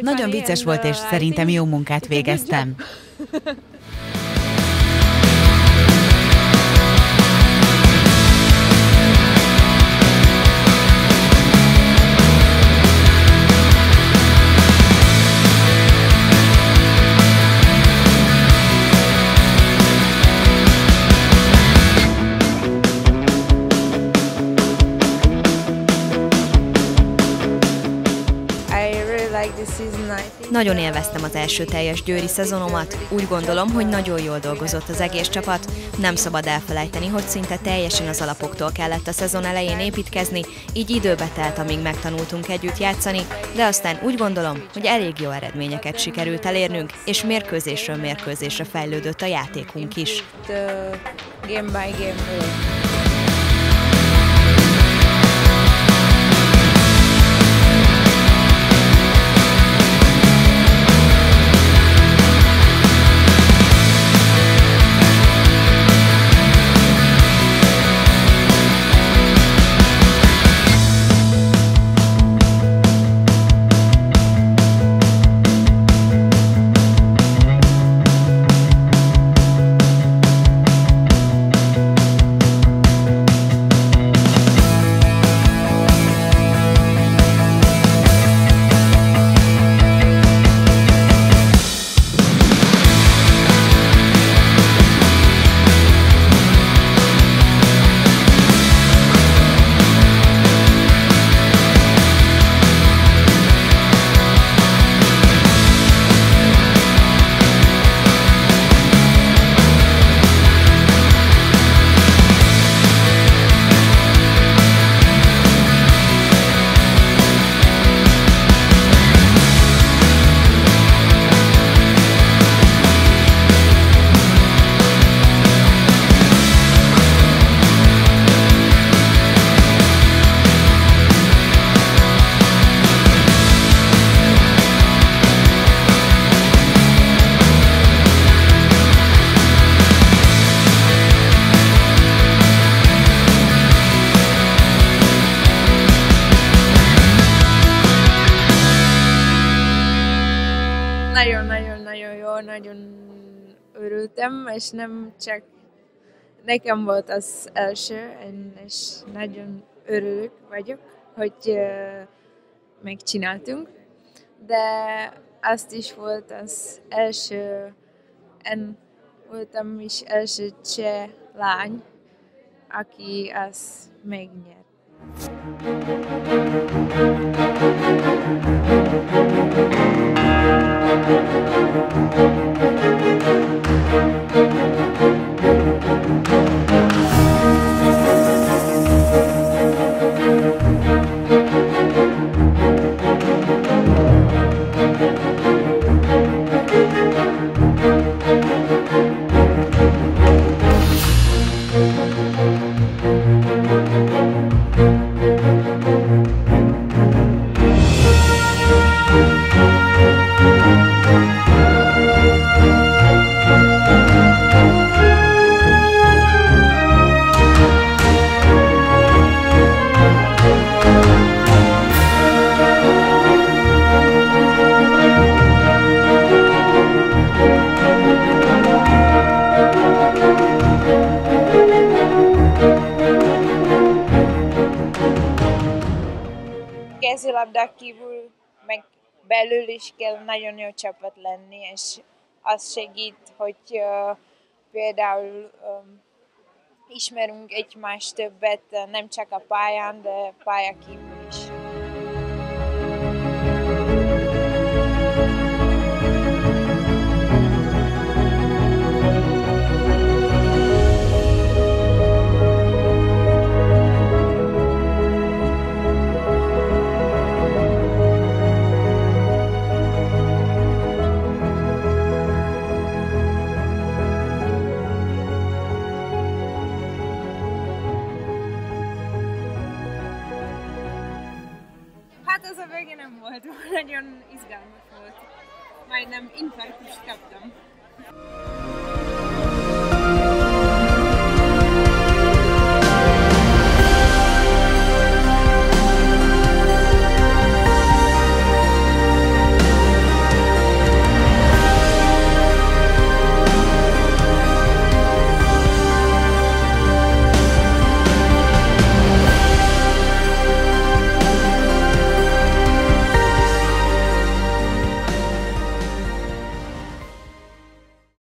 Nagyon vicces volt, és szerintem jó munkát végeztem. Nagyon élveztem az első teljes győri szezonomat, úgy gondolom, hogy nagyon jól dolgozott az egész csapat. Nem szabad elfelejteni, hogy szinte teljesen az alapoktól kellett a szezon elején építkezni, így időbe telt, amíg megtanultunk együtt játszani, de aztán úgy gondolom, hogy elég jó eredményeket sikerült elérnünk, és mérkőzésről mérkőzésre fejlődött a játékunk is. game by game nagyon örültem, és nem csak nekem volt az első, és nagyon örülök vagyok, hogy megcsináltunk, de azt is volt az első, en voltam is első cseh lány, aki azt megnyert. Kézilabdák kívül meg belül is kell nagyon jó csapat lenni, és az segít, hogy például ismerünk egymást többet, nem csak a pályán, de pálya kívül is. Végén nem volt, nagyon izgalmas volt. Majdnem infarktust kaptam.